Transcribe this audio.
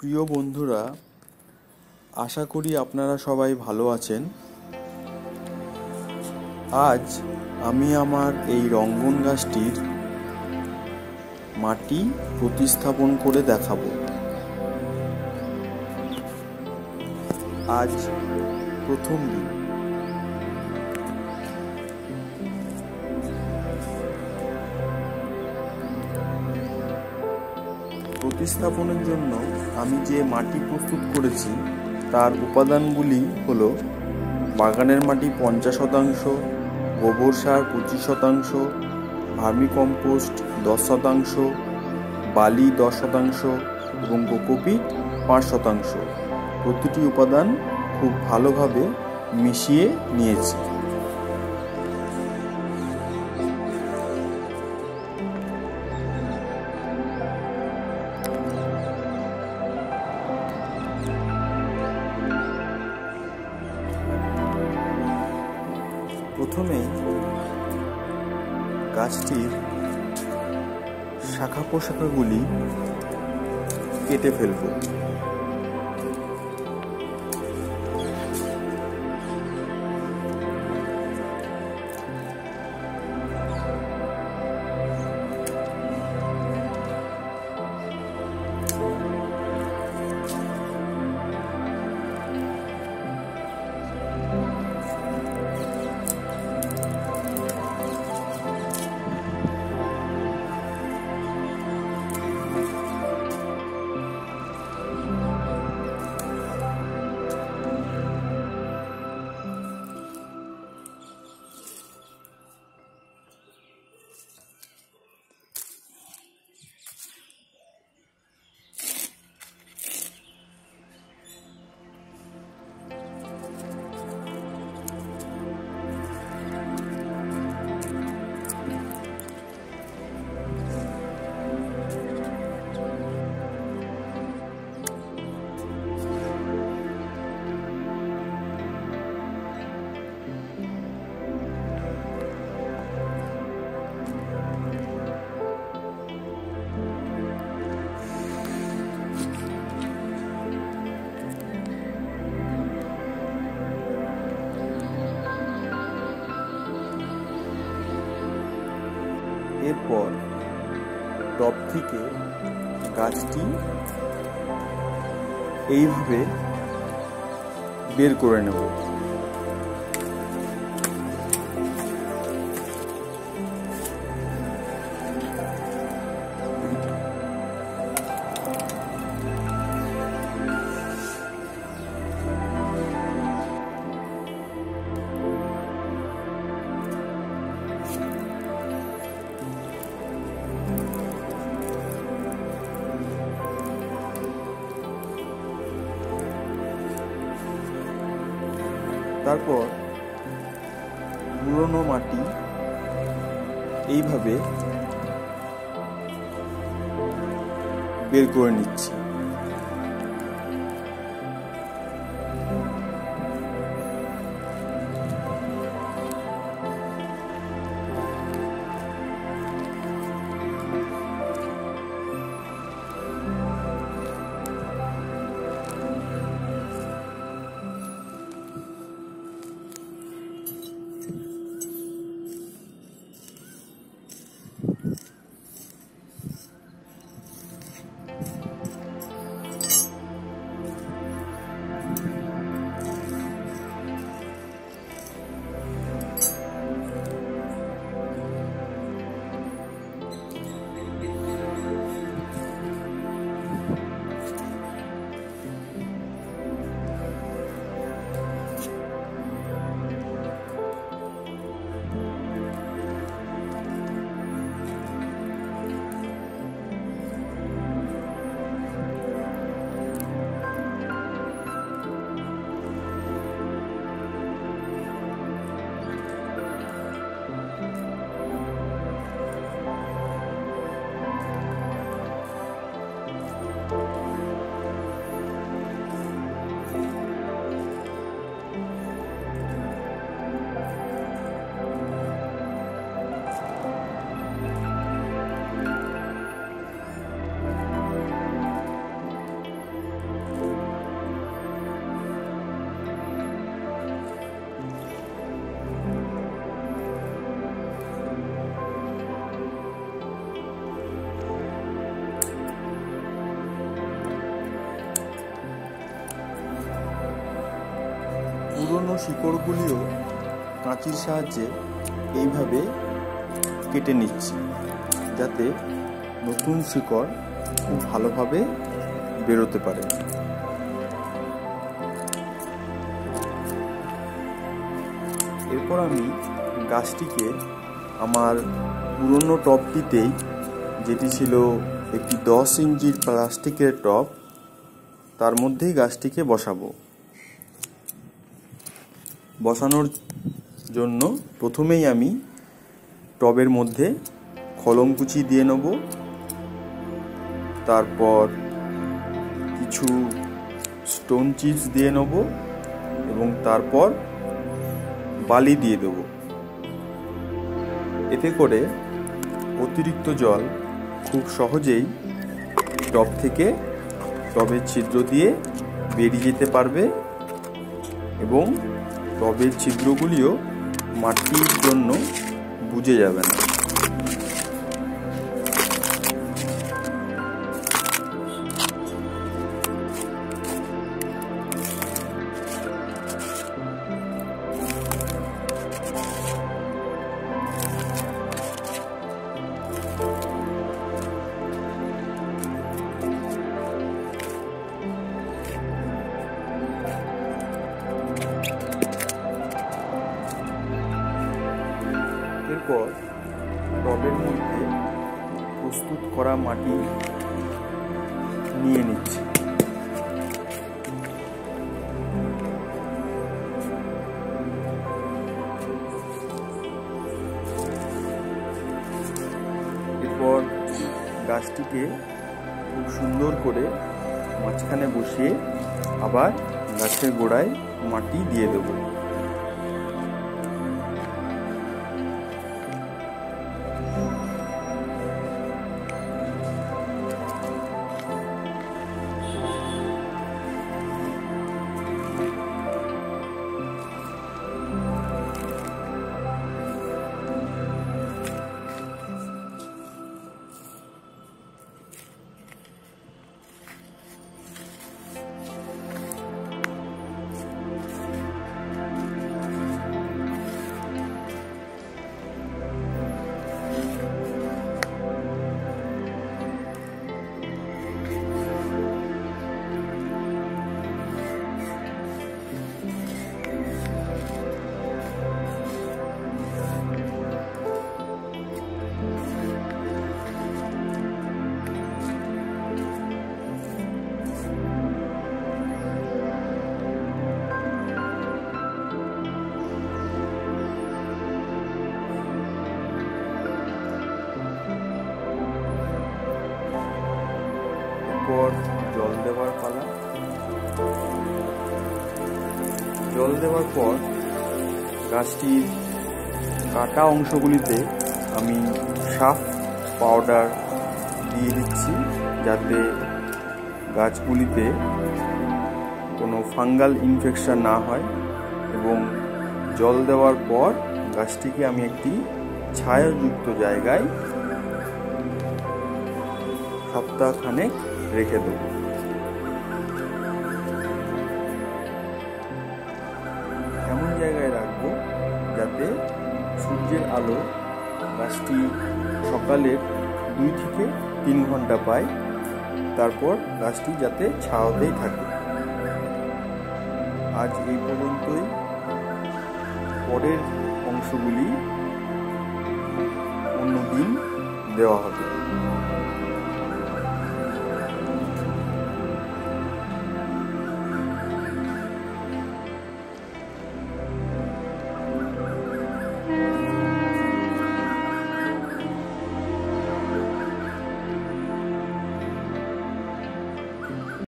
প্রিয় বন্ধুরা, আশা করি আপনারা সবাই ভালো আছেন। আজ আমি আমার এই রঙ্গন গাছটির মাটি প্রতিস্থাপন করে দেখাবো। আজ প্রথম দিন। প্রতিস্থাপনের জন্য আমি যে মাটি প্রস্তুত করেছি, তার উপাদানগুলি হল বাগানের মাটি পঞ্চাশ শতাংশ, গোবর সার পঁচিশ শতাংশ ভার্মিকম্পোস্ট দশ শতাংশ, বালি দশ শতাংশ এবং কোকোপিট পাঁচ শতাংশ। প্রতিটি উপাদান খুব ভালোভাবে মিশিয়ে নিয়েছি। প্রথমে গাছটির শাখা পোশাখাগুলি কেটে ফেলব। থেকে গাছটি এইভাবে বের করে নেব তারপর পুরনো মাটি এইভাবে বের করে নিচ্ছি। শিকড়গুলিও কাঁচির সাহায্যে এইভাবে কেটে নিচ্ছি, যাতে নতুন শিকড় খুব ভালোভাবে বেরোতে পারে। এরপর আমি গাছটিকে আমার পুরনো টবটিতেই যেটি ছিল একটি দশ ইঞ্চির প্লাস্টিকের টব তার মধ্যেই গাছটিকে বসাবো। বসানোর জন্য প্রথমেই আমি টবের মধ্যে খলমকুচি দিয়ে নেব। তারপর কিছু স্টোন চিপস দিয়ে নেব এবং তারপর বালি দিয়ে দেব। এতে করে অতিরিক্ত জল খুব সহজেই টব থেকে টবের ছিদ্র দিয়ে বেরিয়ে যেতে পারবে এবং টবের ছিদ্রগুলিও মাটির জন্য বুঝে যাবে না। এরপর টবের মধ্যে প্রস্তুত করা মাটি নিয়ে নিচ্ছি। এরপর গাছটিকে খুব সুন্দর করে মাঝখানে বসিয়ে আবার গাছের গোড়ায় মাটি দিয়ে দেবো। জল দেওয়ার পর গাছটির কাটা অংশগুলিতে আমি সাফ পাউডার দিয়ে দিচ্ছি যাতে গাছগুলিতে কোনো ফাঙ্গাল ইনফেকশন না হয় এবং জল দেওয়ার পর গাছটিকে আমি একটি ছায়াযুক্ত জায়গায় সপ্তাহখানেক রেখে দেব। গাছটি সকালে দুই থেকে তিন ঘণ্টা পায়। তারপর গাছটি যাতে ছাওয়াতেই থাকে। আজ এই পর্যন্তই। পরের অংশগুলি অন্যদিন দেওয়া হবে।